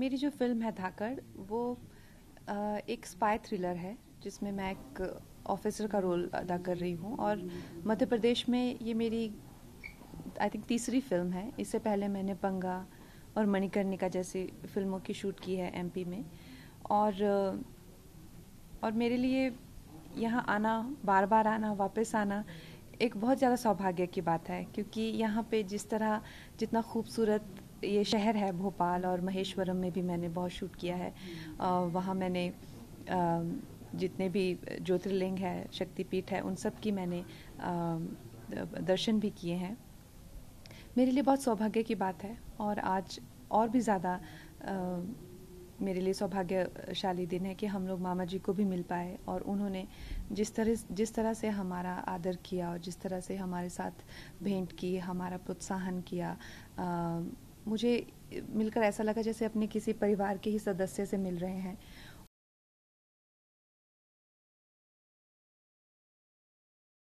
मेरी जो फ़िल्म है धाकड़, वो एक स्पाई थ्रिलर है, जिसमें मैं एक ऑफिसर का रोल अदा कर रही हूँ और मध्य प्रदेश में ये मेरी आई थिंक तीसरी फ़िल्म है। इससे पहले मैंने पंगा और मणिकर्णिका जैसी फ़िल्मों की शूट की है एमपी में। और और मेरे लिए यहाँ आना बार बार आना, वापस आना एक बहुत ज़्यादा सौभाग्य की बात है, क्योंकि यहाँ पे जिस तरह जितना खूबसूरत ये शहर है भोपाल और महेश्वरम में भी मैंने बहुत शूट किया है। वहाँ मैंने जितने भी ज्योतिर्लिंग है शक्तिपीठ है उन सब की मैंने दर्शन भी किए हैं। मेरे लिए बहुत सौभाग्य की बात है और आज और भी ज़्यादा मेरे लिए सौभाग्यशाली दिन है कि हम लोग मामा जी को भी मिल पाए और उन्होंने जिस तरह जिस तरह से हमारा आदर किया और जिस तरह से हमारे साथ भेंट की हमारा प्रोत्साहन किया आ, मुझे मिलकर ऐसा लगा जैसे अपने किसी परिवार के ही सदस्य से मिल रहे हैं।